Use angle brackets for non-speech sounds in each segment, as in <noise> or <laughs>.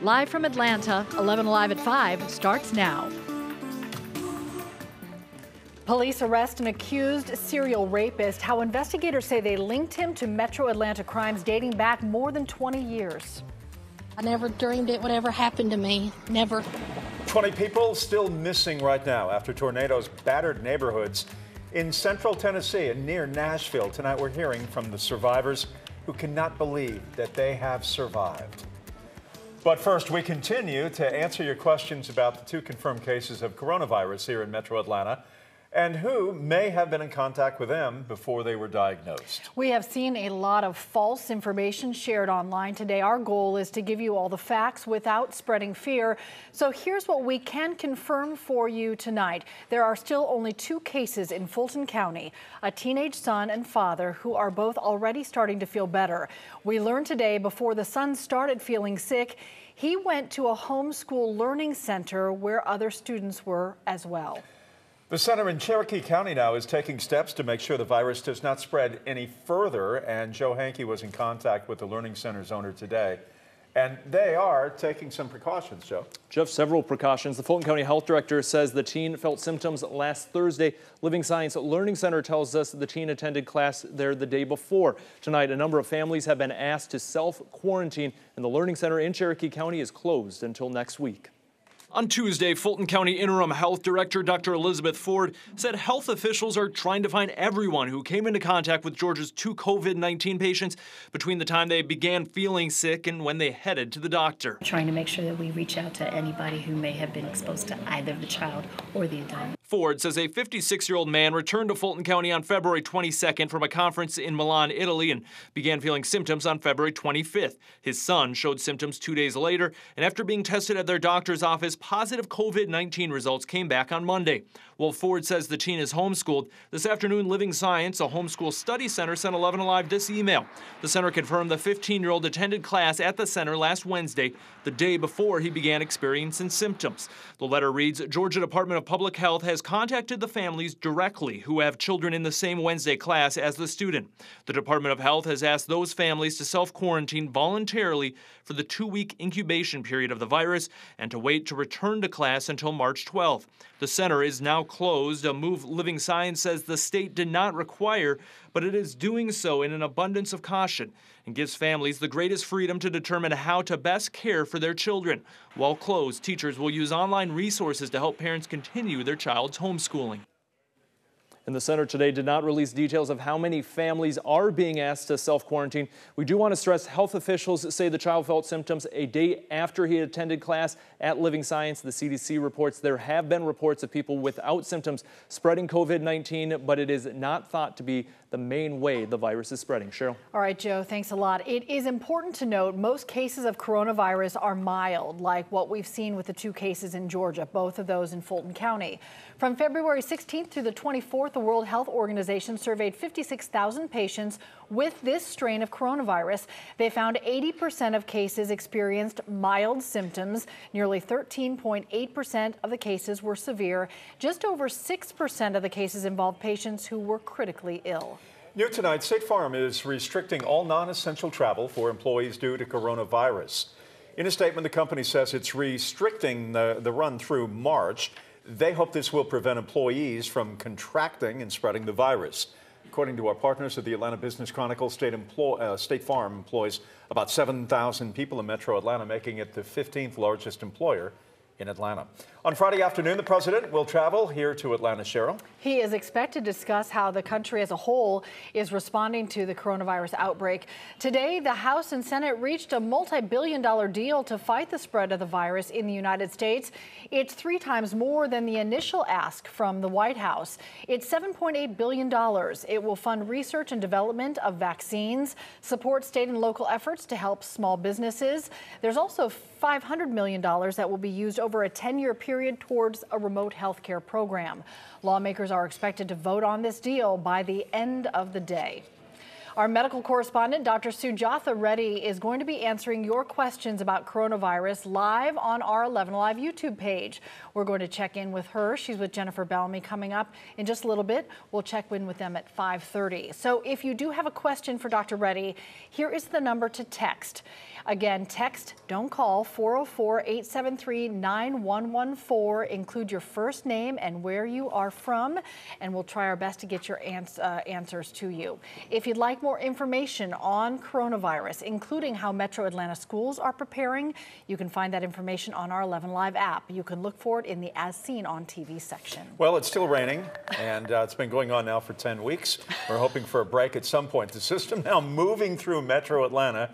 Live from Atlanta, 11 Alive at 5 starts now. Police arrest an accused serial rapist. How investigators say they linked him to Metro Atlanta crimes dating back more than 20 years. I never dreamed it would ever happen to me. Never. 20 people still missing right now after tornadoes battered neighborhoods in central Tennessee and near Nashville. Tonight we're hearing from the survivors who cannot believe that they have survived. But first, we continue to answer your questions about the two confirmed cases of coronavirus here in Metro Atlanta and who may have been in contact with them before they were diagnosed. We have seen a lot of false information shared online today. Our goal is to give you all the facts without spreading fear. So here's what we can confirm for you tonight. There are still only two cases in Fulton County, a teenage son and father who are both already starting to feel better. We learned today before the son started feeling sick, he went to a homeschool learning center where other students were as well. The center in Cherokee County now is taking steps to make sure the virus does not spread any further. And Joe Henke was in contact with the Learning Center's owner today. And they are taking some precautions, Joe. Jeff, several precautions. The Fulton County Health Director says the teen felt symptoms last Thursday. Living Science Learning Center tells us the teen attended class there the day before. Tonight, a number of families have been asked to self-quarantine, and the Learning Center in Cherokee County is closed until next week. On Tuesday, Fulton County Interim Health Director Dr. Elizabeth Ford said health officials are trying to find everyone who came into contact with Georgia's two COVID 19 patients between the time they began feeling sick and when they headed to the doctor. Trying to make sure that we reach out to anybody who may have been exposed to either the child or the adult. Ford says a 56 year old man returned to Fulton County on February 22nd from a conference in Milan, Italy, and began feeling symptoms on February 25th. His son showed symptoms two days later, and after being tested at their doctor's office, positive COVID 19 results came back on Monday. While Ford says the teen is homeschooled, this afternoon, Living Science, a homeschool study center, sent 11 Alive this email. The center confirmed the 15 year old attended class at the center last Wednesday, the day before he began experiencing symptoms. The letter reads Georgia Department of Public Health has contacted the families directly who have children in the same Wednesday class as the student. The Department of Health has asked those families to self quarantine voluntarily for the two week incubation period of the virus and to wait to return to class until March 12th. The center is now closed, a move Living Science says the state did not require, but it is doing so in an abundance of caution and gives families the greatest freedom to determine how to best care for their children. While closed, teachers will use online resources to help parents continue their child's homeschooling. And the center today did not release details of how many families are being asked to self-quarantine. We do want to stress health officials say the child felt symptoms a day after he attended class at Living Science. The CDC reports there have been reports of people without symptoms spreading COVID-19, but it is not thought to be the main way the virus is spreading. Cheryl. All right, Joe, thanks a lot. It is important to note most cases of coronavirus are mild, like what we've seen with the two cases in Georgia, both of those in Fulton County. From February 16th through the 24th, the World Health Organization surveyed 56,000 patients with this strain of coronavirus. They found 80% of cases experienced mild symptoms. Nearly 13.8% of the cases were severe. Just over 6% of the cases involved patients who were critically ill. New tonight, State Farm is restricting all non-essential travel for employees due to coronavirus. In a statement, the company says it's restricting the, the run through March. They hope this will prevent employees from contracting and spreading the virus. According to our partners at the Atlanta Business Chronicle, State, uh, State Farm employs about 7,000 people in Metro Atlanta, making it the 15th largest employer in Atlanta. On Friday afternoon, the president will travel here to Atlanta. Cheryl. He is expected to discuss how the country as a whole is responding to the coronavirus outbreak. Today, the House and Senate reached a multi-billion dollar deal to fight the spread of the virus in the United States. It's three times more than the initial ask from the White House. It's $7.8 billion. It will fund research and development of vaccines, support state and local efforts to help small businesses. There's also $500 million that will be used over a 10-year period towards a remote health care program. Lawmakers are expected to vote on this deal by the end of the day. Our medical correspondent, Dr. Sujatha Reddy, is going to be answering your questions about coronavirus live on our 11 Alive YouTube page. We're going to check in with her. She's with Jennifer Bellamy coming up in just a little bit. We'll check in with them at 5:30. So if you do have a question for Dr. Reddy, here is the number to text. Again, text, don't call 404 873 9114. Include your first name and where you are from, and we'll try our best to get your ans- uh, answers to you. If you'd like more information on coronavirus, including how Metro Atlanta schools are preparing, you can find that information on our 11 Alive app. You can look for it in the As Seen on TV section. Well, it's still raining, and uh, it's been going on now for 10 weeks. We're hoping for a break at some point. The system now moving through Metro Atlanta.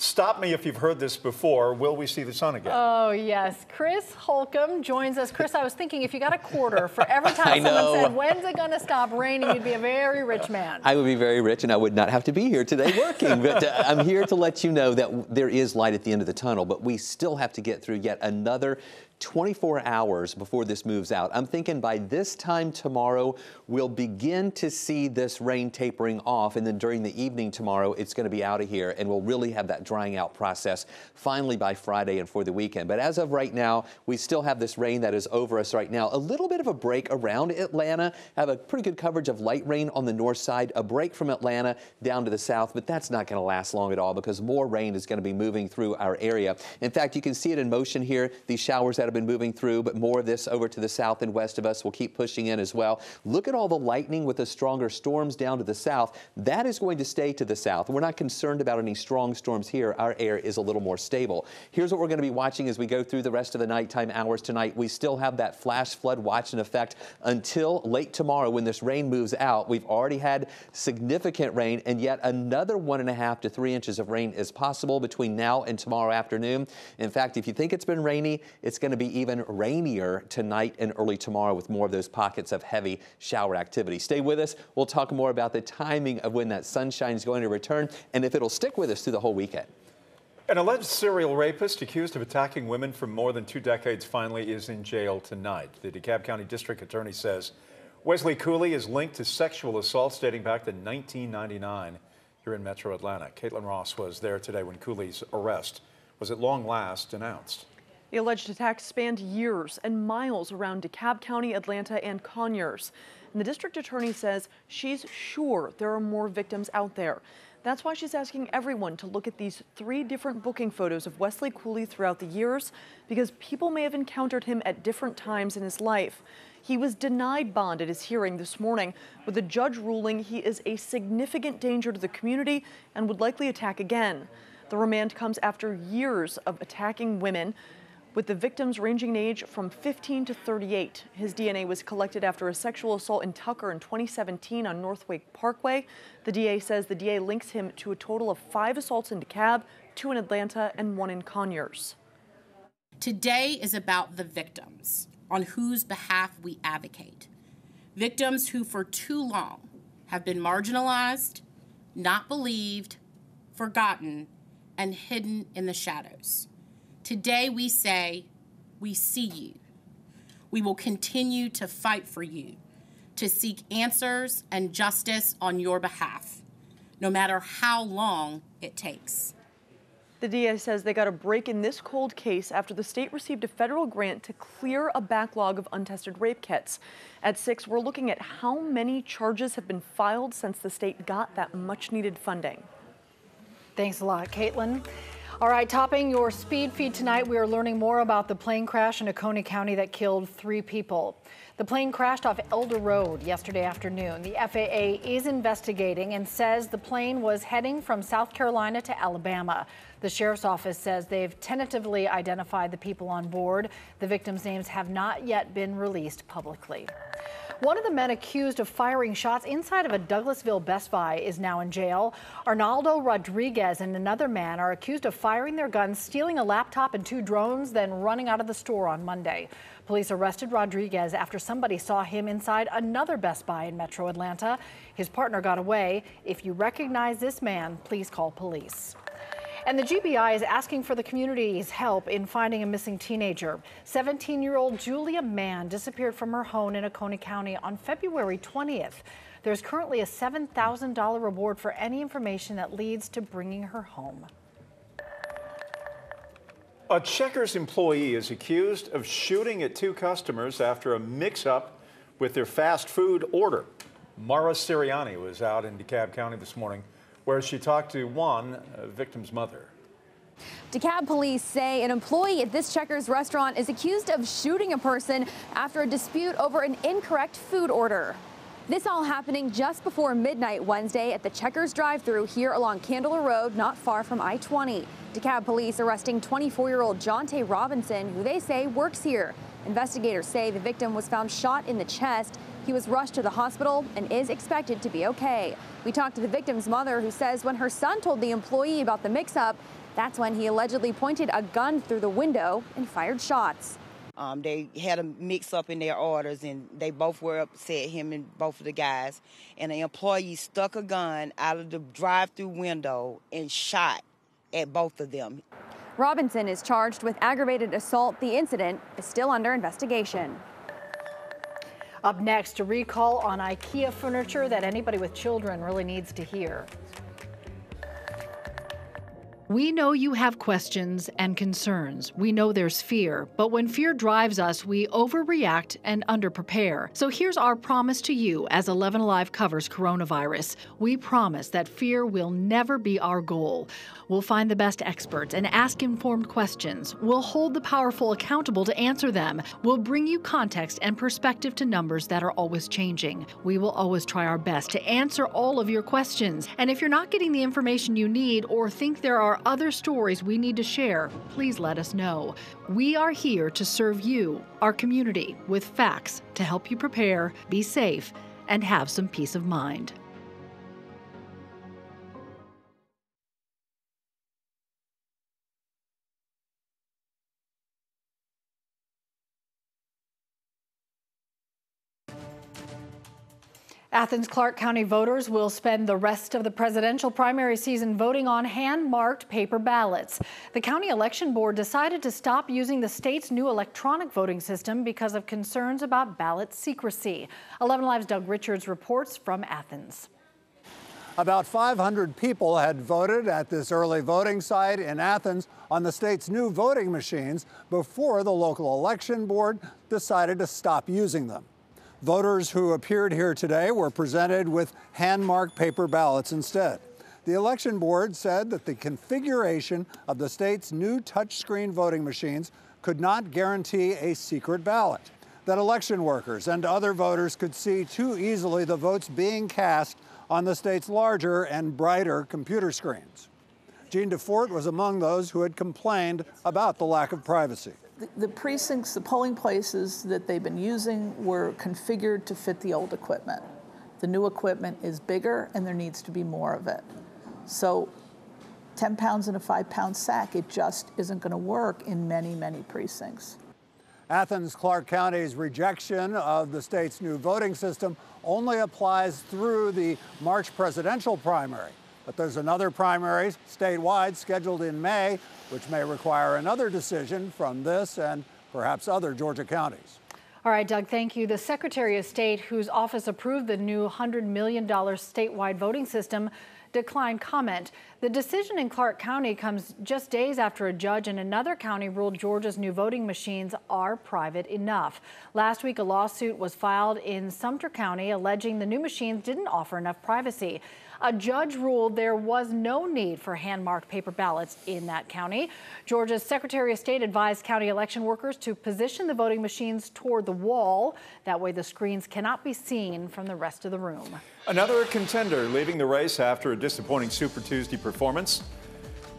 Stop me if you've heard this before. Will we see the sun again? Oh, yes. Chris Holcomb joins us. Chris, I was thinking if you got a quarter for every <laughs> time someone know. said, when's it going to stop raining, you'd be a very rich man. I would be very rich and I would not have to be here today working. but uh, I'm here to let you know that there is light at the end of the tunnel, but we still have to get through yet another 24 hours before this moves out. I'm thinking by this time tomorrow, we'll begin to see this rain tapering off. And then during the evening tomorrow, it's going to be out of here and we'll really have that drying out process finally by Friday and for the weekend. But as of right now, we still have this rain that is over us right now. A little bit of a break around Atlanta. Have a pretty good coverage of light rain on the north side, a break from Atlanta down to the south, but that's not going to last long at all because more rain is going to be moving through our area. In fact, you can see it in motion here. These showers that have been moving through, but more of this over to the south and west of us will keep pushing in as well. Look at all the lightning with the stronger storms down to the south. That is going to stay to the south. We're not concerned about any strong storms here. Our air is a little more stable. Here's what we're going to be watching as we go through the rest of the nighttime hours tonight. We still have that flash flood watch in effect until late tomorrow when this rain moves out. We've already had significant rain, and yet another one and a half to three inches of rain is possible between now and tomorrow afternoon. In fact, if you think it's been rainy, it's going to be even rainier tonight and early tomorrow with more of those pockets of heavy shower activity. Stay with us. We'll talk more about the timing of when that sunshine is going to return and if it'll stick with us through the whole weekend. An alleged serial rapist accused of attacking women for more than two decades finally is in jail tonight. The DeKalb County District Attorney says Wesley Cooley is linked to sexual assaults dating back to 1999 here in metro Atlanta. Caitlin Ross was there today when Cooley's arrest was at long last announced. The alleged attack spanned years and miles around DeKalb County, Atlanta, and Conyers. And the district attorney says she's sure there are more victims out there. That's why she's asking everyone to look at these three different booking photos of Wesley Cooley throughout the years because people may have encountered him at different times in his life. He was denied bond at his hearing this morning, with the judge ruling he is a significant danger to the community and would likely attack again. The remand comes after years of attacking women, with the victims ranging in age from 15 to 38. His DNA was collected after a sexual assault in Tucker in 2017 on Northlake Parkway. The DA says the DNA links him to a total of five assaults in DeKalb, two in Atlanta, and one in Conyers. Today is about the victims on whose behalf we advocate. Victims who, for too long, have been marginalized, not believed, forgotten, and hidden in the shadows. Today we say, We see you. We will continue to fight for you, to seek answers and justice on your behalf, no matter how long it takes. The DA says they got a break in this cold case after the state received a federal grant to clear a backlog of untested rape kits. At 6, we're looking at how many charges have been filed since the state got that much needed funding. Thanks a lot, Caitlin. All right, topping your speed feed tonight, we are learning more about the plane crash in Oconee County that killed three people. The plane crashed off Elder Road yesterday afternoon. The FAA is investigating and says the plane was heading from South Carolina to Alabama. The sheriff's office says they've tentatively identified the people on board. The victims' names have not yet been released publicly. One of the men accused of firing shots inside of a Douglasville Best Buy is now in jail. Arnaldo Rodriguez and another man are accused of firing their guns, stealing a laptop and two drones, then running out of the store on Monday. Police arrested Rodriguez after somebody saw him inside another Best Buy in metro Atlanta. His partner got away. If you recognize this man, please call police. And the GBI is asking for the community's help in finding a missing teenager. 17 year old Julia Mann disappeared from her home in Oconee County on February 20th. There's currently a $7,000 reward for any information that leads to bringing her home. A Checkers employee is accused of shooting at two customers after a mix up with their fast food order. Mara Siriani was out in DeKalb County this morning where she talked to one uh, victim's mother. DeKalb police say an employee at this Checkers restaurant is accused of shooting a person after a dispute over an incorrect food order. This all happening just before midnight Wednesday at the Checkers drive-through here along Candler Road, not far from I-20. DeKalb police arresting 24-year-old Jonte Robinson, who they say works here. Investigators say the victim was found shot in the chest. He was rushed to the hospital and is expected to be okay. We talked to the victim's mother, who says when her son told the employee about the mix-up, that's when he allegedly pointed a gun through the window and fired shots. Um, they had a mix up in their orders and they both were upset, him and both of the guys. And the employee stuck a gun out of the drive through window and shot at both of them. Robinson is charged with aggravated assault. The incident is still under investigation. Up next, a recall on IKEA furniture that anybody with children really needs to hear. We know you have questions and concerns. We know there's fear, but when fear drives us, we overreact and underprepare. So here's our promise to you as 11 Alive covers coronavirus. We promise that fear will never be our goal. We'll find the best experts and ask informed questions. We'll hold the powerful accountable to answer them. We'll bring you context and perspective to numbers that are always changing. We will always try our best to answer all of your questions. And if you're not getting the information you need or think there are other stories we need to share, please let us know. We are here to serve you, our community, with facts to help you prepare, be safe, and have some peace of mind. Athens Clarke County voters will spend the rest of the presidential primary season voting on hand-marked paper ballots. The county election board decided to stop using the state's new electronic voting system because of concerns about ballot secrecy. 11 Alive's Doug Richards reports from Athens. About 500 people had voted at this early voting site in Athens on the state's new voting machines before the local election board decided to stop using them. Voters who appeared here today were presented with hand-marked paper ballots instead. The election board said that the configuration of the state's new touchscreen voting machines could not guarantee a secret ballot, that election workers and other voters could see too easily the votes being cast on the state's larger and brighter computer screens. Jean DeFort was among those who had complained about the lack of privacy the, precincts, the polling places that they've been using were configured to fit the old equipment. The new equipment is bigger and there needs to be more of it. So 10 pounds in a five pound sack, it just isn't going to work in many, many precincts. Athens Clarke County's rejection of the state's new voting system only applies through the March presidential primary. But there's another primary statewide scheduled in May, which may require another decision from this and perhaps other Georgia counties. All right, Doug, thank you. The Secretary of State, whose office approved the new $100 million statewide voting system, declined comment. The decision in Clarke County comes just days after a judge in another county ruled Georgia's new voting machines are private enough. Last week, a lawsuit was filed in Sumter County alleging the new machines didn't offer enough privacy. A judge ruled there was no need for hand-marked paper ballots in that county. Georgia's Secretary of State advised county election workers to position the voting machines toward the wall. That way the screens cannot be seen from the rest of the room. Another contender leaving the race after a disappointing Super Tuesday performance.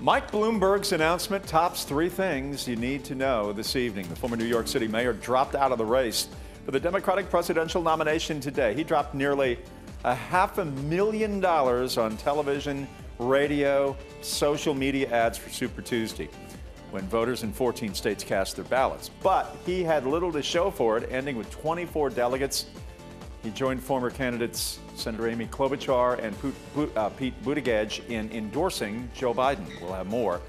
Mike Bloomberg's announcement tops three things you need to know this evening. The former New York City mayor dropped out of the race for the Democratic presidential nomination today. He dropped nearly a half a million dollars on television, radio, social media ads for Super Tuesday when voters in 14 states cast their ballots. But he had little to show for it, ending with 24 delegates. He joined former candidates Senator Amy Klobuchar and uh, Pete Buttigieg in endorsing Joe Biden. We'll have more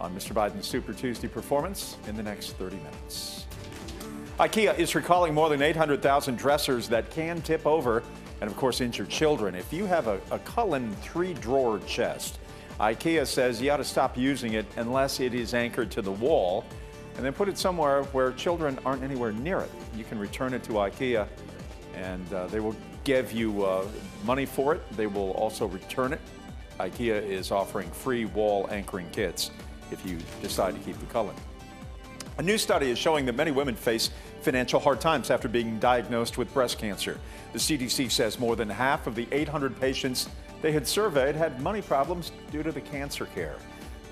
on Mr. Biden's Super Tuesday performance in the next 30 minutes. IKEA is recalling more than 800,000 dressers that can tip over and, of course, injured children. If you have a, a Kullen three drawer chest, IKEA says you ought to stop using it unless it is anchored to the wall and then put it somewhere where children aren't anywhere near it. You can return it to IKEA and uh, they will give you uh, money for it. They will also return it. IKEA is offering free wall anchoring kits if you decide to keep the Kullen. A new study is showing that many women face financial hard times after being diagnosed with breast cancer. The CDC says more than half of the 800 patients they had surveyed had money problems due to the cancer care.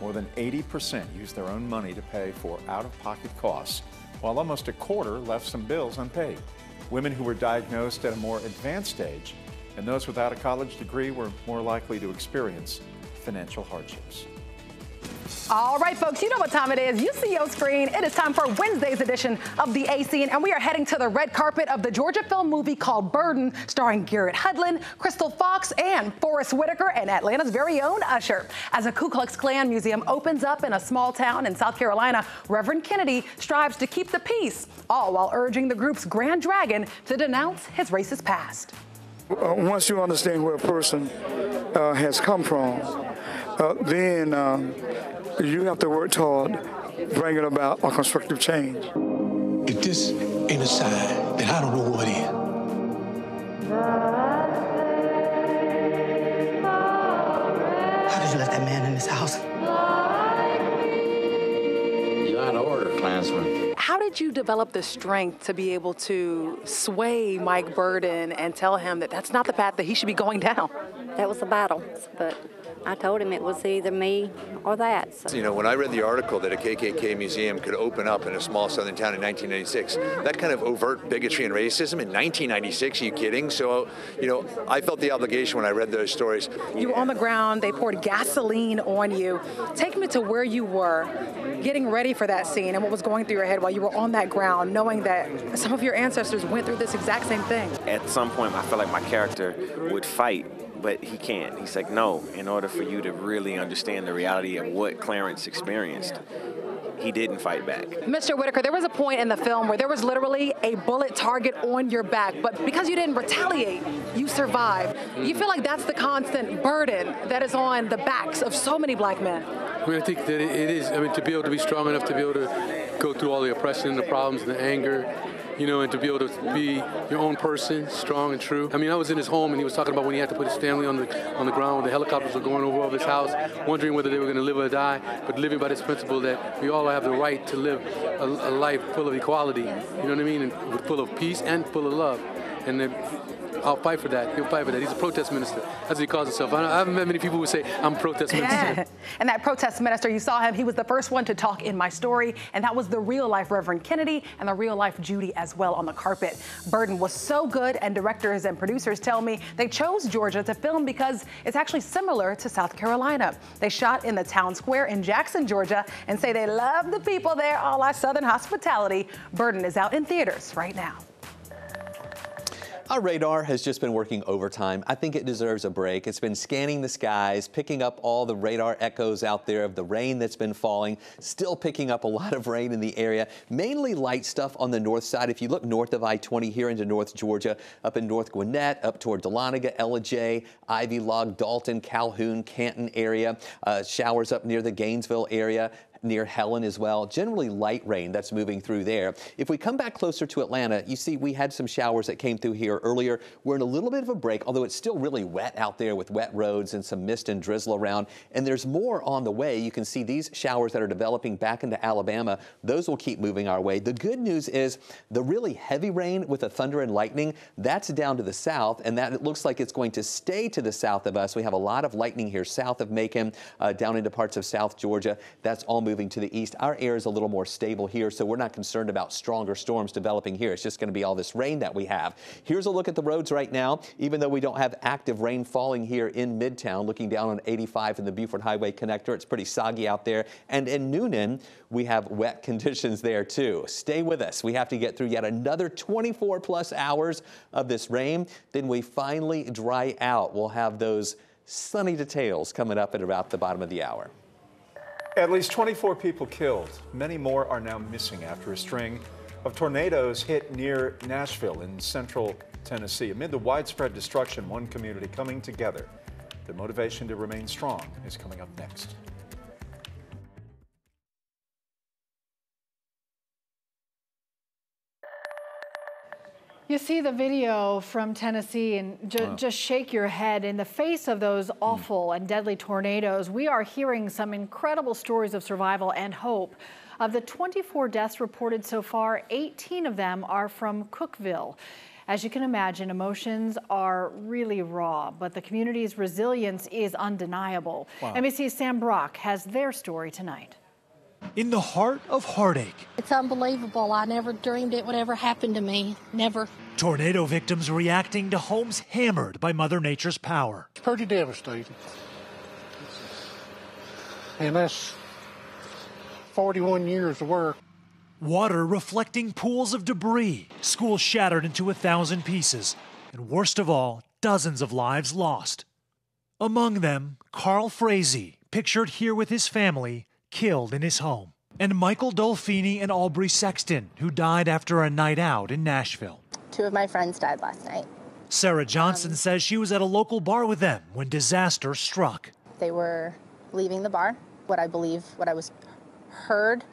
More than 80% used their own money to pay for out of pocket costs, while almost a quarter left some bills unpaid. Women who were diagnosed at a more advanced stage and those without a college degree were more likely to experience financial hardships. All right, folks, you know what time it is. You see your screen. It is time for Wednesday's edition of the A Scene, and we are heading to the red carpet of the Georgia film movie called Burden, starring Garrett Hedlund, Crystal Fox, and Forest Whitaker, and Atlanta's very own Usher. As a Ku Klux Klan museum opens up in a small town in South Carolina, Reverend Kennedy strives to keep the peace, all while urging the group's Grand Dragon to denounce his racist past. Uh, once you understand where a person uh, has come from, uh, then um, you have to work toward bringing about a constructive change. If this ain't a sign, then I don't know what is. How did you let that man in this house? You're out of order, Klansman. How did you develop the strength to be able to sway Mike Burden and tell him that that's not the path that he should be going down? That was a battle, but I told him it was either me or that. So. You know, when I read the article that a KKK museum could open up in a small southern town in 1996, that kind of overt bigotry and racism in 1996, are you kidding? So, you know, I felt the obligation when I read those stories. You were on the ground, they poured gasoline on you. Take me to where you were getting ready for that scene and what was going through your head while you were on that ground, knowing that some of your ancestors went through this exact same thing. At some point, I felt like my character would fight but he can't. He's like, no, in order for you to really understand the reality of what Clarence experienced, he didn't fight back. Mr. Whitaker, there was a point in the film where there was literally a bullet target on your back, but because you didn't retaliate, you survived. You mm-hmm. feel like that's the constant burden that is on the backs of so many black men. I mean, I think that it is, I mean, to be able to be strong enough to be able to go through all the oppression, and the problems, and the anger, you know, and to be able to be your own person, strong and true. I mean, I was in his home and he was talking about when he had to put his family on the on the ground when the helicopters were going over his house, wondering whether they were going to live or die, but living by this principle that we all have the right to live a, a life full of equality. You know what I mean? And full of peace and full of love. And that I'll fight for that. He'll fight for that. He's a protest minister. That's what he calls himself. I, haven't met many people who say, I'm protest minister. Yeah. And that protest minister, you saw him. He was the first one to talk in my story. And that was the real life Reverend Kennedy and the real life Judy as well on the carpet. Burden was so good. And directors and producers tell me they chose Georgia to film because it's actually similar to South Carolina. They shot in the town square in Jackson, Georgia, and say they love the people there, all our Southern hospitality. Burden is out in theaters right now. Our radar has just been working overtime. I think it deserves a break. It's been scanning the skies, picking up all the radar echoes out there of the rain that's been falling, still picking up a lot of rain in the area, mainly light stuff on the north side. If you look north of I-20 here into North Georgia, up in North Gwinnett, up toward Dahlonega, Ellijay, Ivy Log, Dalton, Calhoun, Canton area, uh, showers up near the Gainesville area, near Helen as well. Generally light rain that's moving through there. If we come back closer to Atlanta, you see we had some showers that came through here earlier. We're in a little bit of a break, although it's still really wet out there with wet roads and some mist and drizzle around. And there's more on the way. You can see these showers that are developing back into Alabama. Those will keep moving our way. The good news is the really heavy rain with the thunder and lightning, that's down to the south, and that it looks like it's going to stay to the south of us. We have a lot of lightning here south of Macon, uh, down into parts of South Georgia. That's all moving moving to the east. Our air is a little more stable here, so we're not concerned about stronger storms developing here. It's just going to be all this rain that we have. Here's a look at the roads right now. Even though we don't have active rain falling here in Midtown, looking down on 85 in the Buford Highway connector, it's pretty soggy out there. And in Newnan, we have wet <laughs> conditions there too. Stay with us. We have to get through yet another 24 plus hours of this rain. Then we finally dry out. We'll have those sunny details coming up at about the bottom of the hour. At least 24 people killed. Many more are now missing after a string of tornadoes hit near Nashville in central Tennessee. Amid the widespread destruction, one community coming together. The motivation to remain strong is coming up next. You see the video from Tennessee and ju wow. just shake your head in the face of those hmm. awful mm. and deadly tornadoes. We are hearing some incredible stories of survival and hope. Of the 24 deaths reported so far, 18 of them are from Cookeville. As you can imagine, emotions are really raw, but the community's resilience is undeniable. Wow. NBC's Sam Brock has their story tonight. In the heart of heartache. It's unbelievable. I never dreamed it would ever happen to me. Never. Tornado victims reacting to homes hammered by Mother Nature's power. It's pretty devastating. And that's 41 years of work. Water reflecting pools of debris, schools shattered into a thousand pieces, and worst of all, dozens of lives lost. Among them, Carl Frazee, pictured here with his family, killed in his home, and Michael Dolfini and Albree Sexton, who died after a night out in Nashville. Two of my friends died last night. Sarah Johnson um, says she was at a local bar with them when disaster struck. They were leaving the bar. What I believe, what I was heard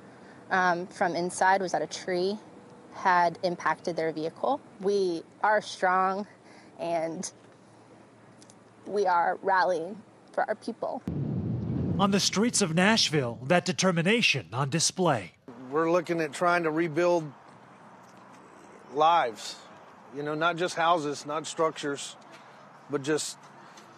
um, from inside was that a tree had impacted their vehicle. We are strong and we are rallying for our people. On the streets of Nashville, that determination on display. We're looking at trying to rebuild lives you know, not just houses, not structures, but just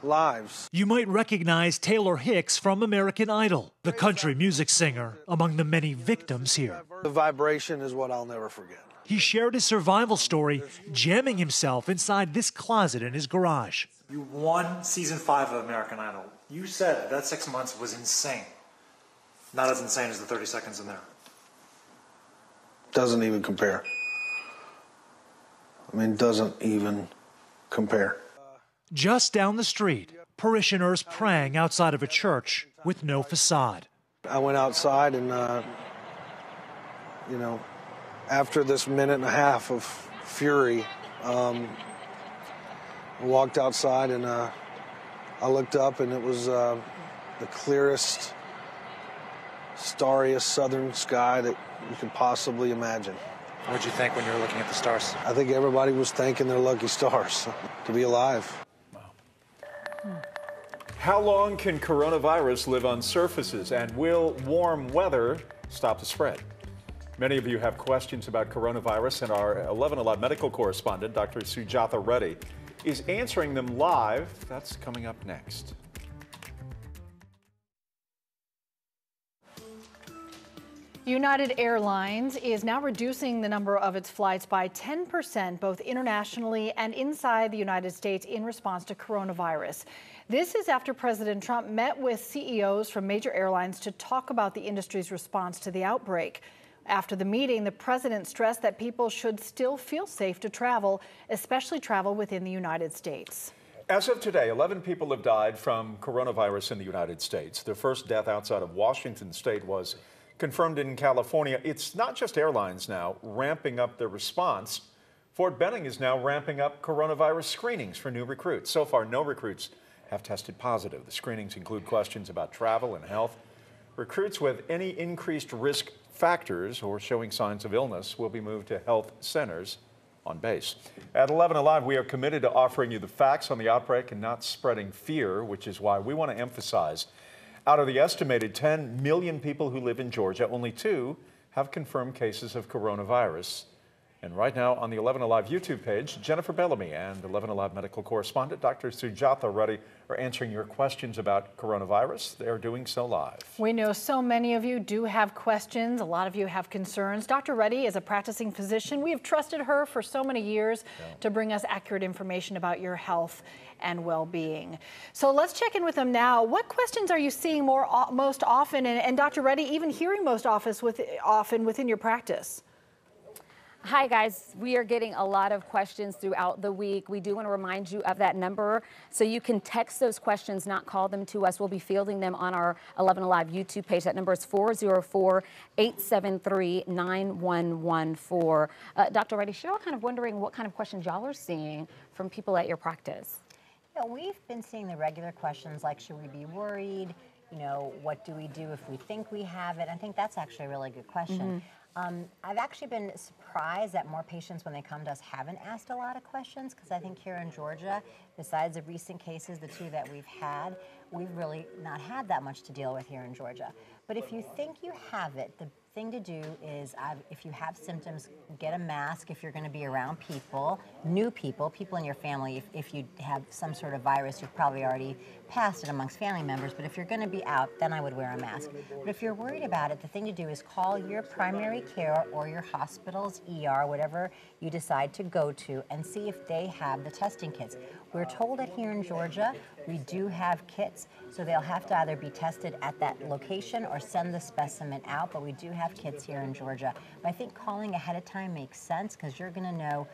lives. You might recognize Taylor Hicks from American Idol, the country music singer, among the many victims here. The vibration is what I'll never forget. He shared his survival story, jamming himself inside this closet in his garage. You won season five of American Idol. You said that six months was insane. Not as insane as the 30 seconds in there. Doesn't even compare. I mean, doesn't even compare. Just down the street, parishioners praying outside of a church with no facade. I went outside and, uh, you know, after this minute and a half of fury, um, walked outside and uh, I looked up and it was uh, the clearest, starriest southern sky that you could possibly imagine. What did you think when you were looking at the stars? I think everybody was thanking their lucky stars <laughs> to be alive. How long can coronavirus live on surfaces, and will warm weather stop the spread? Many of you have questions about coronavirus, and our 11 Alive medical correspondent, Dr. Sujatha Reddy, is answering them live. That's coming up next. United Airlines is now reducing the number of its flights by 10%, both internationally and inside the United States, in response to coronavirus. This is after President Trump met with CEOs from major airlines to talk about the industry's response to the outbreak. After the meeting, the president stressed that people should still feel safe to travel, especially travel within the United States. As of today, 11 people have died from coronavirus in the United States. The first death outside of Washington state was confirmed in California. It's not just airlines now ramping up their response. Fort Benning is now ramping up coronavirus screenings for new recruits. So far, no recruits have tested positive. The screenings include questions about travel and health. Recruits with any increased risk factors or showing signs of illness will be moved to health centers on base. At 11 Alive, we are committed to offering you the facts on the outbreak and not spreading fear, which is why we want to emphasize out of the estimated 10 million people who live in Georgia, only two have confirmed cases of coronavirus. And right now on the 11 Alive YouTube page, Jennifer Bellamy and 11 Alive medical correspondent Dr. Sujatha Reddy are answering your questions about coronavirus. They are doing so live. We know so many of you do have questions. A lot of you have concerns. Dr. Reddy is a practicing physician. We have trusted her for so many years yeah. to bring us accurate information about your health and well-being. So let's check in with them now. What questions are you seeing more uh, most often, and, and Dr. Reddy, even hearing most office with, often within your practice? Hi, guys. We are getting a lot of questions throughout the week. We do want to remind you of that number so you can text those questions, not call them to us. We'll be fielding them on our 11 Alive YouTube page. That number is 404 873 9114. Uh, Dr. Reddy, Cheryl kind of wondering what kind of questions y'all are seeing from people at your practice. Yeah, we've been seeing the regular questions like should we be worried? You know, what do we do if we think we have it? I think that's actually a really good question. Mm -hmm. Um, I've actually been surprised that more patients, when they come to us, haven't asked a lot of questions because I think here in Georgia, besides the recent cases, the two that we've had, we've really not had that much to deal with here in Georgia. But if you think you have it, the thing to do is if you have symptoms, get a mask if you're going to be around people, new people, people in your family. If, if you have some sort of virus, you've probably already passed it amongst family members. But if you're going to be out, then I would wear a mask. But if you're worried about it, the thing to do is call your primary care or your hospital's ER, whatever you decide to go to, and see if they have the testing kits. We're told that here in Georgia, we do have kits, so they'll have to either be tested at that location or send the specimen out, but we do have kits here in Georgia. But I think calling ahead of time makes sense because you're going to know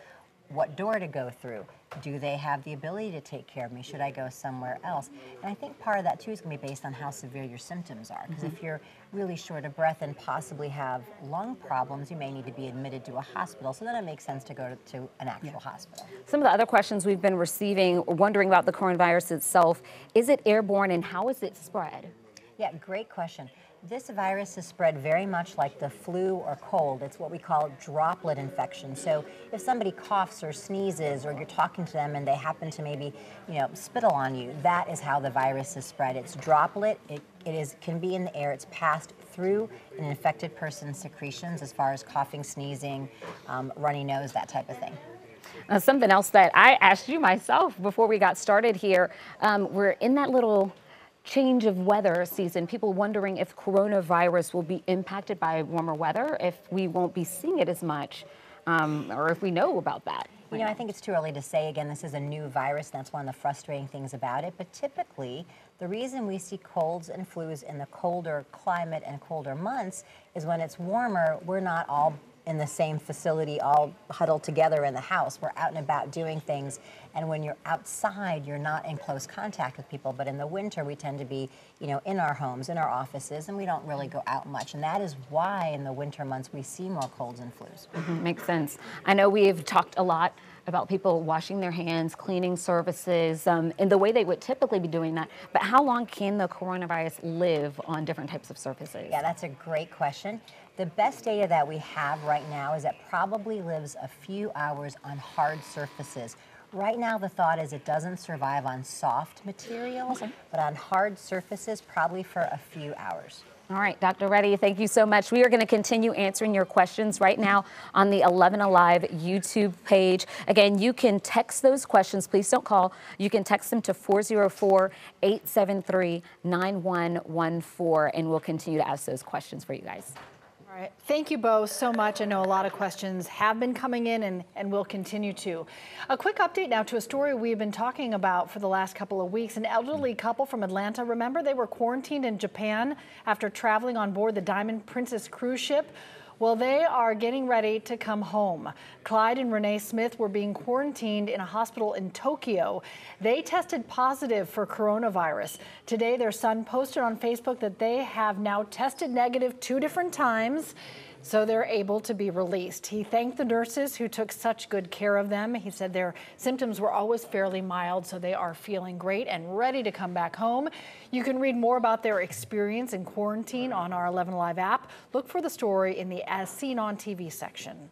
what door to go through. Do they have the ability to take care of me? Should I go somewhere else? And I think part of that too is going to be based on how severe your symptoms are. Because mm -hmm. if you're really short of breath and possibly have lung problems, you may need to be admitted to a hospital. So then it makes sense to go to, to an actual yeah. hospital. Some of the other questions we've been receiving, or wondering about the coronavirus itself, is it airborne and how is it spread? Yeah, great question. This virus is spread very much like the flu or cold. It's what we call droplet infection. So if somebody coughs or sneezes or you're talking to them and they happen to maybe, you know, spittle on you, that is how the virus is spread. It's droplet. It, it is can be in the air. It's passed through an infected person's secretions as far as coughing, sneezing, um, runny nose, that type of thing. Uh, something else that I asked you myself before we got started here, um, we're in that little change of weather season, people wondering if coronavirus will be impacted by warmer weather, if we won't be seeing it as much, um, or if we know about that. You know, I think it's too early to say. Again, this is a new virus. That's one of the frustrating things about it. But typically, the reason we see colds and flus in the colder climate and colder months is when it's warmer, we're not all in the same facility, all huddled together in the house. We're out and about doing things. And when you're outside, you're not in close contact with people. But in the winter, we tend to be, you know, in our homes, in our offices, and we don't really go out much. And that is why in the winter months we see more colds and flus. Mm -hmm, makes sense. I know we've talked a lot about people washing their hands, cleaning services, um, and the way they would typically be doing that. But how long can the coronavirus live on different types of surfaces? Yeah, that's a great question. The best data that we have right now is that probably lives a few hours on hard surfaces. Right now, the thought is it doesn't survive on soft materials, okay. but on hard surfaces, probably for a few hours. All right, Dr. Reddy, thank you so much. We are going to continue answering your questions right now on the 11 Alive YouTube page. Again, you can text those questions. Please don't call. You can text them to 404 873 9114, and we'll continue to ask those questions for you guys. All right. Thank you both so much. I know a lot of questions have been coming in and, and will continue to. A quick update now to a story we've been talking about for the last couple of weeks. An elderly couple from Atlanta, remember they were quarantined in Japan after traveling on board the Diamond Princess cruise ship? Well, they are getting ready to come home. Clyde and Renee Smith were being quarantined in a hospital in Tokyo. They tested positive for coronavirus. Today, their son posted on Facebook that they have now tested negative two different times so they're able to be released. He thanked the nurses who took such good care of them. He said their symptoms were always fairly mild, so they are feeling great and ready to come back home. You can read more about their experience in quarantine on our 11 Alive app. Look for the story in the As Seen on TV section.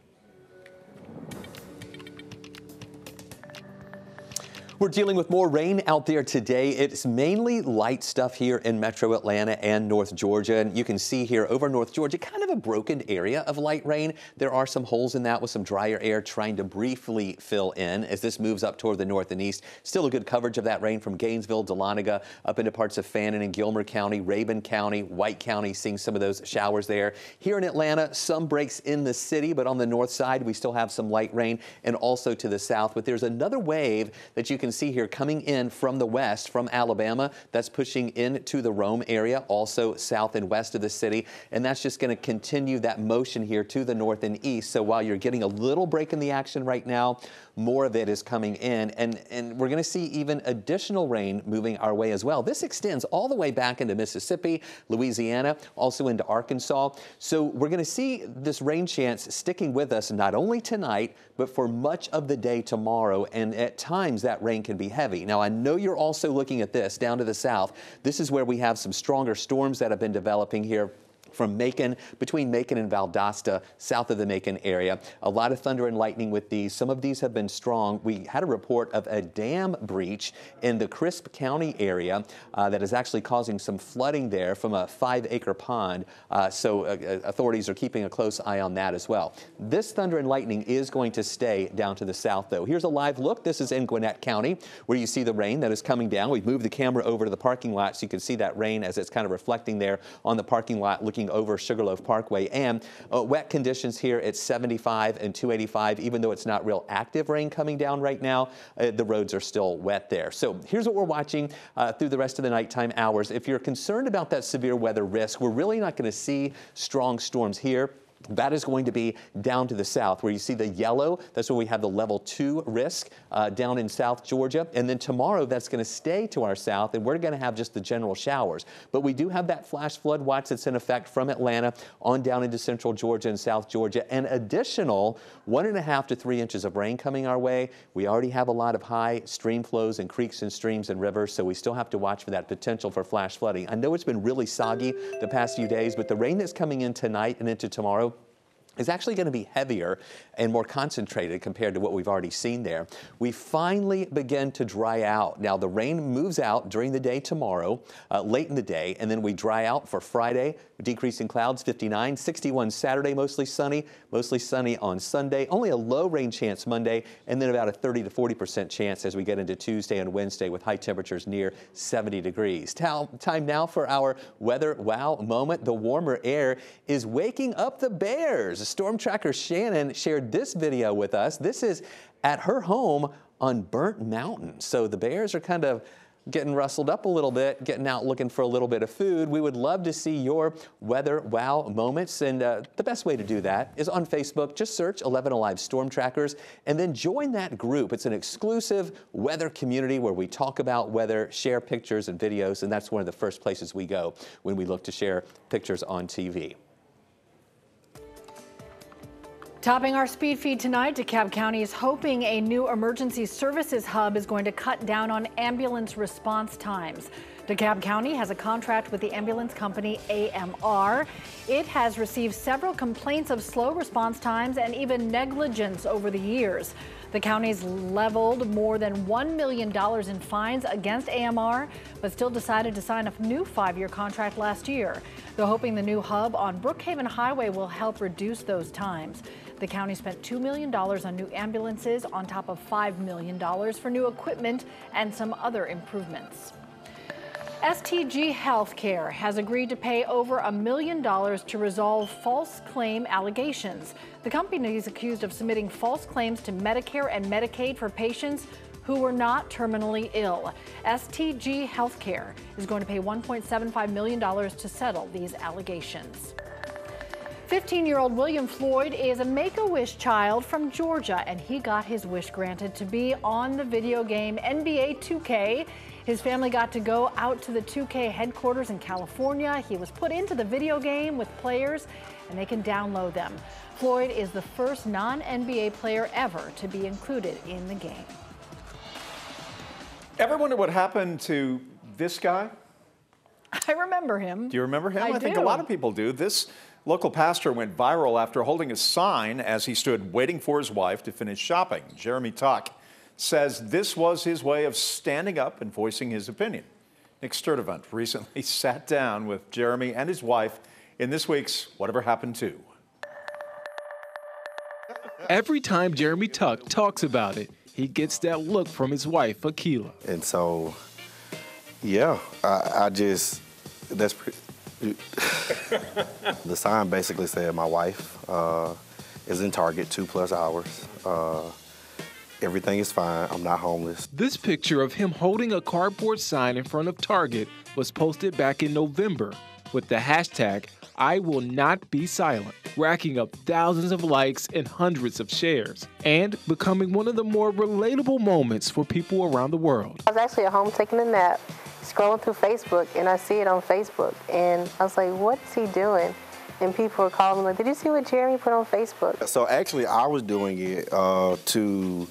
We're dealing with more rain out there today. It's mainly light stuff here in metro Atlanta and North Georgia. And you can see here over North Georgia, kind of a broken area of light rain. There are some holes in that with some drier air trying to briefly fill in as this moves up toward the north and east. Still a good coverage of that rain from Gainesville, Dahlonega, up into parts of Fannin and Gilmer County, Rabun County, White County, seeing some of those showers there. Here in Atlanta, some breaks in the city, but on the north side, we still have some light rain and also to the south. But there's another wave that you can can see here coming in from the west, from Alabama. That's pushing into the Rome area, also south and west of the city. And that's just going to continue that motion here to the north and east. So while you're getting a little break in the action right now, more of it is coming in. And, and we're going to see even additional rain moving our way as well. This extends all the way back into Mississippi, Louisiana, also into Arkansas. So we're going to see this rain chance sticking with us not only tonight, but for much of the day tomorrow. And at times that rain can be heavy. Now, I know you're also looking at this down to the south. This is where we have some stronger storms that have been developing here from Macon, between Macon and Valdosta, south of the Macon area. A lot of thunder and lightning with these. Some of these have been strong. We had a report of a dam breach in the Crisp County area uh, that is actually causing some flooding there from a five acre pond. Uh, so uh, uh, authorities are keeping a close eye on that as well. This thunder and lightning is going to stay down to the south though. Here's a live look. This is in Gwinnett County where you see the rain that is coming down. We've moved the camera over to the parking lot so you can see that rain as it's kind of reflecting there on the parking lot looking over Sugarloaf Parkway. And uh, wet conditions here at 75 and 285, even though it's not real active rain coming down right now, uh, the roads are still wet there. So here's what we're watching uh, through the rest of the nighttime hours. If you're concerned about that severe weather risk, we're really not going to see strong storms here. That is going to be down to the south where you see the yellow. That's where we have the level two risk uh, down in South Georgia. And then tomorrow that's going to stay to our south and we're going to have just the general showers. But we do have that flash flood watch that's in effect from Atlanta on down into central Georgia and South Georgia. An additional one and a half to three inches of rain coming our way. We already have a lot of high stream flows and creeks and streams and rivers. So we still have to watch for that potential for flash flooding. I know it's been really soggy the past few days, but the rain that's coming in tonight and into tomorrow is actually going to be heavier and more concentrated compared to what we've already seen there. We finally begin to dry out. Now, the rain moves out during the day tomorrow, uh, late in the day, and then we dry out for Friday, decreasing clouds 59, 61 Saturday, mostly sunny, mostly sunny on Sunday, only a low rain chance Monday, and then about a 30 to 40% chance as we get into Tuesday and Wednesday with high temperatures near 70 degrees. Time now for our weather wow moment. The warmer air is waking up the bears. Storm tracker Shannon shared this video with us. This is at her home on Burnt Mountain. So the bears are kind of getting rustled up a little bit, getting out looking for a little bit of food. We would love to see your weather wow moments. And uh, the best way to do that is on Facebook. Just search 11 Alive Storm Trackers and then join that group. It's an exclusive weather community where we talk about weather, share pictures and videos. And that's one of the first places we go when we look to share pictures on TV. Topping our speed feed tonight, DeKalb County is hoping a new emergency services hub is going to cut down on ambulance response times. DeKalb County has a contract with the ambulance company AMR. It has received several complaints of slow response times and even negligence over the years. The county's leveled more than $1 million in fines against AMR, but still decided to sign a new five-year contract last year. They're hoping the new hub on Brookhaven Highway will help reduce those times. The county spent $2 million on new ambulances on top of $5 million for new equipment and some other improvements. STG Healthcare has agreed to pay over a million dollars to resolve false claim allegations. The company is accused of submitting false claims to Medicare and Medicaid for patients who were not terminally ill. STG Healthcare is going to pay $1.75 million to settle these allegations. 15 year old William Floyd is a Make a Wish child from Georgia, and he got his wish granted to be on the video game NBA 2K. His family got to go out to the 2K headquarters in California. He was put into the video game with players, and they can download them. Floyd is the first non NBA player ever to be included in the game. Ever wonder what happened to this guy? I remember him. Do you remember him? I, I think a lot of people do. This Local pastor went viral after holding a sign as he stood waiting for his wife to finish shopping. Jeremy Tuck says this was his way of standing up and voicing his opinion. Nick Sturtevant recently <laughs> sat down with Jeremy and his wife in this week's Whatever Happened To. Every time Jeremy Tuck talks about it, he gets that look from his wife, Akila. And so, yeah, I, I just, that's pretty, <laughs> the sign basically said my wife uh, is in Target two plus hours. Uh, everything is fine. I'm not homeless. This picture of him holding a cardboard sign in front of Target was posted back in November with the hashtag I will not be silent, racking up thousands of likes and hundreds of shares, and becoming one of the more relatable moments for people around the world. I was actually at home taking a nap, scrolling through Facebook, and I see it on Facebook, and I was like, what is he doing? And people were calling like, did you see what Jeremy put on Facebook? So actually, I was doing it uh, to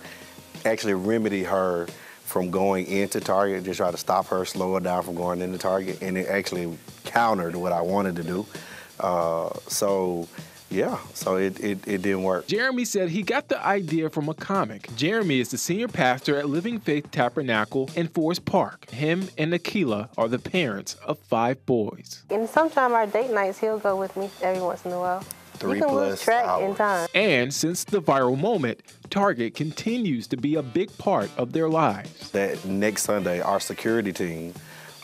actually remedy her from going into Target, to try to stop her, slow her down from going into Target, and it actually countered what I wanted to do. Uh, so yeah, so it, it, it, didn't work. Jeremy said he got the idea from a comic. Jeremy is the senior pastor at Living Faith Tabernacle in Forest Park. Him and Akila are the parents of five boys. And sometimes our date nights, he'll go with me every once in a while. Three you can lose track hours. in time. And since the viral moment, Target continues to be a big part of their lives. That next Sunday, our security team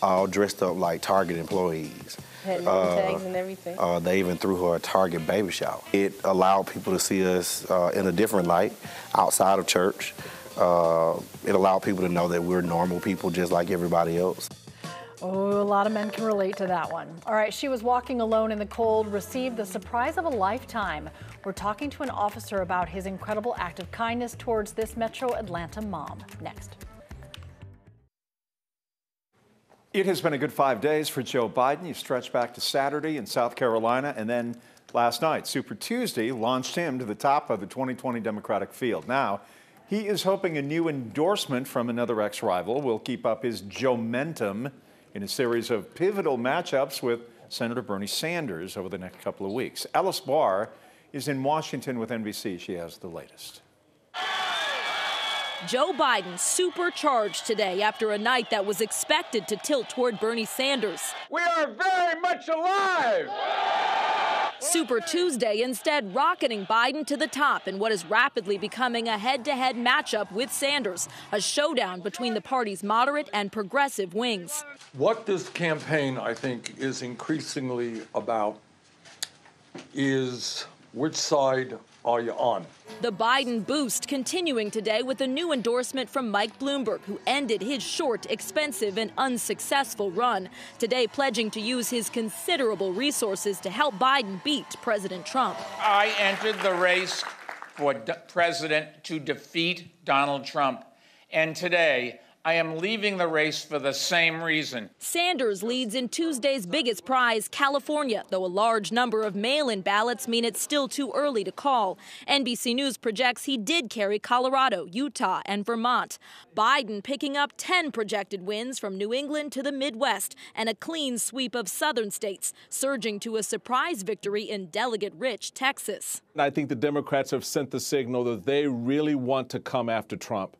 all dressed up like Target employees. Had uh, tags and everything. Uh, they even threw her a Target baby shower. It allowed people to see us uh, in a different light outside of church. Uh, it allowed people to know that we're normal people just like everybody else. Oh, a lot of men can relate to that one. All right, she was walking alone in the cold, received the surprise of a lifetime. We're talking to an officer about his incredible act of kindness towards this Metro Atlanta mom. Next. It has been a good five days for Joe Biden. You stretch back to Saturday in South Carolina, and then last night, Super Tuesday, launched him to the top of the 2020 Democratic field. Now, he is hoping a new endorsement from another ex rival will keep up his momentum in a series of pivotal matchups with Senator Bernie Sanders over the next couple of weeks. Alice Barr is in Washington with NBC. She has the latest. Joe Biden supercharged today after a night that was expected to tilt toward Bernie Sanders. We are very much alive. Super Tuesday instead rocketing Biden to the top in what is rapidly becoming a head to head matchup with Sanders, a showdown between the party's moderate and progressive wings. What this campaign, I think, is increasingly about is which side are you on? The Biden boost continuing today with a new endorsement from Mike Bloomberg, who ended his short, expensive, and unsuccessful run. Today, pledging to use his considerable resources to help Biden beat President Trump. I entered the race for president to defeat Donald Trump. And today, I am leaving the race for the same reason. Sanders leads in Tuesday's biggest prize, California, though a large number of mail in ballots mean it's still too early to call. NBC News projects he did carry Colorado, Utah, and Vermont. Biden picking up 10 projected wins from New England to the Midwest and a clean sweep of southern states, surging to a surprise victory in delegate rich Texas. I think the Democrats have sent the signal that they really want to come after Trump.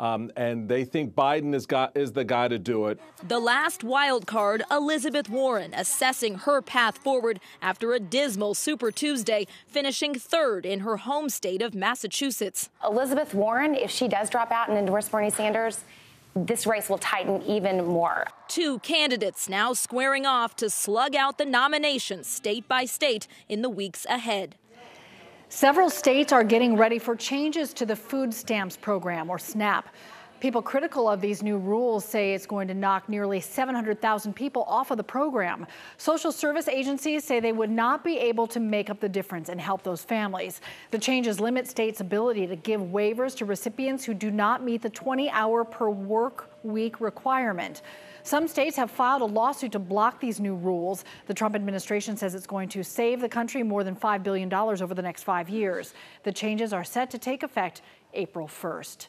Um, and they think Biden is, got, is the guy to do it. The last wild card, Elizabeth Warren, assessing her path forward after a dismal Super Tuesday, finishing third in her home state of Massachusetts. Elizabeth Warren, if she does drop out and endorse Bernie Sanders, this race will tighten even more. Two candidates now squaring off to slug out the nomination state by state in the weeks ahead. Several states are getting ready for changes to the food stamps program, or SNAP. People critical of these new rules say it's going to knock nearly 700,000 people off of the program. Social service agencies say they would not be able to make up the difference and help those families. The changes limit states' ability to give waivers to recipients who do not meet the 20 hour per work week requirement. Some states have filed a lawsuit to block these new rules. The Trump administration says it's going to save the country more than $5 billion over the next five years. The changes are set to take effect April 1st.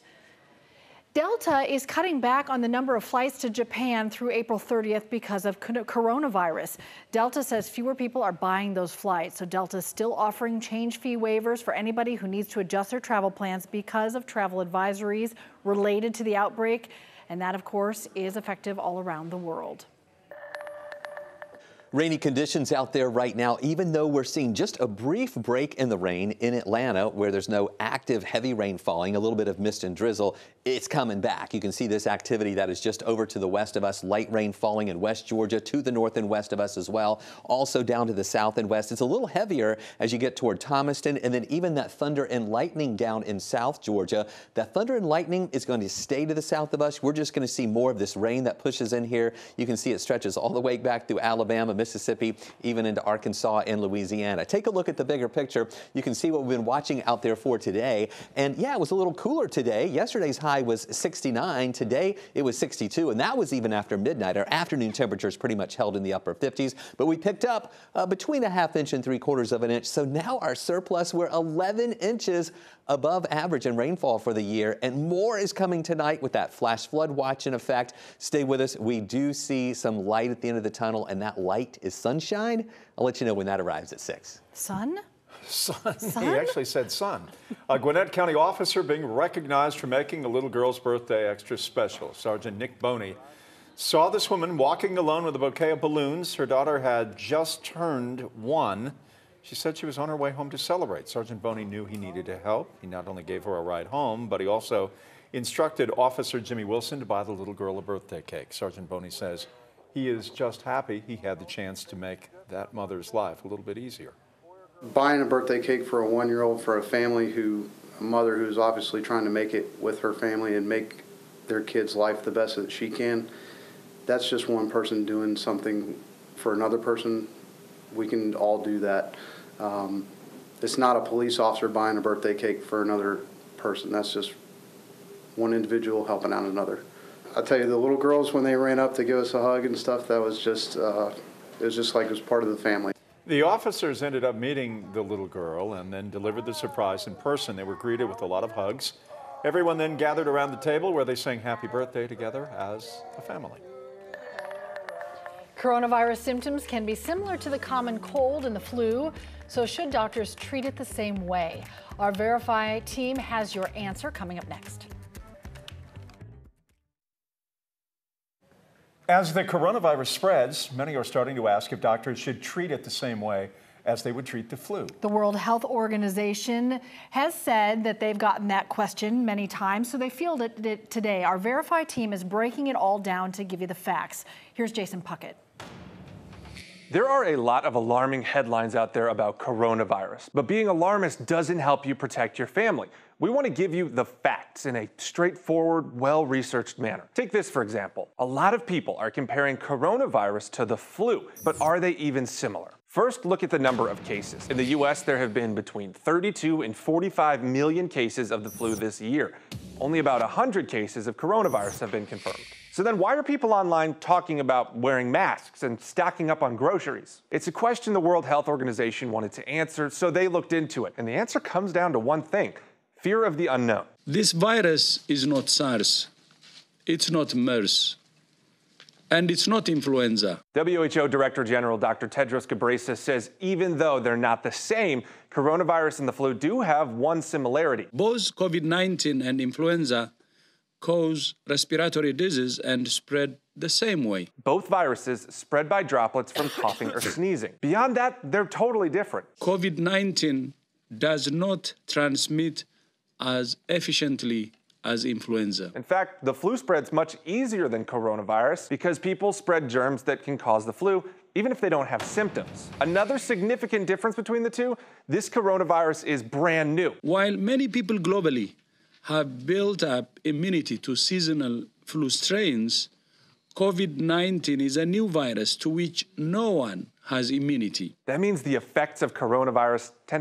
Delta is cutting back on the number of flights to Japan through April 30th because of coronavirus. Delta says fewer people are buying those flights, so Delta is still offering change fee waivers for anybody who needs to adjust their travel plans because of travel advisories related to the outbreak. And that, of course, is effective all around the world. Rainy conditions out there right now, even though we're seeing just a brief break in the rain in Atlanta where there's no active heavy rain falling, a little bit of mist and drizzle, it's coming back. You can see this activity that is just over to the west of us, light rain falling in West Georgia, to the north and west of us as well, also down to the south and west. It's a little heavier as you get toward Thomaston, and then even that thunder and lightning down in South Georgia. That thunder and lightning is going to stay to the south of us. We're just going to see more of this rain that pushes in here. You can see it stretches all the way back through Alabama, Mississippi, even into Arkansas and Louisiana. Take a look at the bigger picture. You can see what we've been watching out there for today. And yeah, it was a little cooler today. Yesterday's high was 69. Today it was 62, and that was even after midnight. Our afternoon temperatures pretty much held in the upper 50s, but we picked up uh, between a half inch and three quarters of an inch. So now our surplus, we're 11 inches above average in rainfall for the year, and more is coming tonight with that flash flood watch in effect. Stay with us. We do see some light at the end of the tunnel, and that light is sunshine. I'll let you know when that arrives at 6. Sun? Son. <laughs> He actually said sun. A Gwinnett County officer being recognized for making a little girl's birthday extra special. Sergeant Nick Boney saw this woman walking alone with a bouquet of balloons. Her daughter had just turned one. She said she was on her way home to celebrate. Sergeant Boney knew he needed to help. He not only gave her a ride home, but he also instructed Officer Jimmy Wilson to buy the little girl a birthday cake. Sergeant Boney says he is just happy he had the chance to make that mother's life a little bit easier. Buying a birthday cake for a one year old for a family who, a mother who's obviously trying to make it with her family and make their kid's life the best that she can, that's just one person doing something for another person. We can all do that. Um, it's not a police officer buying a birthday cake for another person. That's just one individual helping out another. I tell you, the little girls when they ran up to give us a hug and stuff, that was just uh, it was just like it was part of the family. The officers ended up meeting the little girl and then delivered the surprise in person. They were greeted with a lot of hugs. Everyone then gathered around the table where they sang happy birthday together as a family. Coronavirus symptoms can be similar to the common cold and the flu, so should doctors treat it the same way? Our Verify team has your answer coming up next. As the coronavirus spreads, many are starting to ask if doctors should treat it the same way as they would treat the flu. The World Health Organization has said that they've gotten that question many times, so they fielded it today. Our Verify team is breaking it all down to give you the facts. Here's Jason Puckett. There are a lot of alarming headlines out there about coronavirus, but being alarmist doesn't help you protect your family. We want to give you the facts in a straightforward, well researched manner. Take this, for example. A lot of people are comparing coronavirus to the flu, but are they even similar? First, look at the number of cases. In the US, there have been between 32 and 45 million cases of the flu this year. Only about 100 cases of coronavirus have been confirmed. So then why are people online talking about wearing masks and stacking up on groceries? It's a question the World Health Organization wanted to answer, so they looked into it. And the answer comes down to one thing fear of the unknown. This virus is not SARS, it's not MERS, and it's not influenza. WHO Director General Dr. Tedros Ghebreyesus says even though they're not the same, coronavirus and the flu do have one similarity. Both COVID 19 and influenza cause respiratory disease and spread the same way. Both viruses spread by droplets from <laughs> coughing or sneezing. Beyond that, they're totally different. COVID 19 does not transmit as efficiently as influenza. In fact, the flu spreads much easier than coronavirus because people spread germs that can cause the flu even if they don't have symptoms. Another significant difference between the two, this coronavirus is brand new. While many people globally have built up immunity to seasonal flu strains, COVID 19 is a new virus to which no one has immunity. That means the effects of coronavirus tend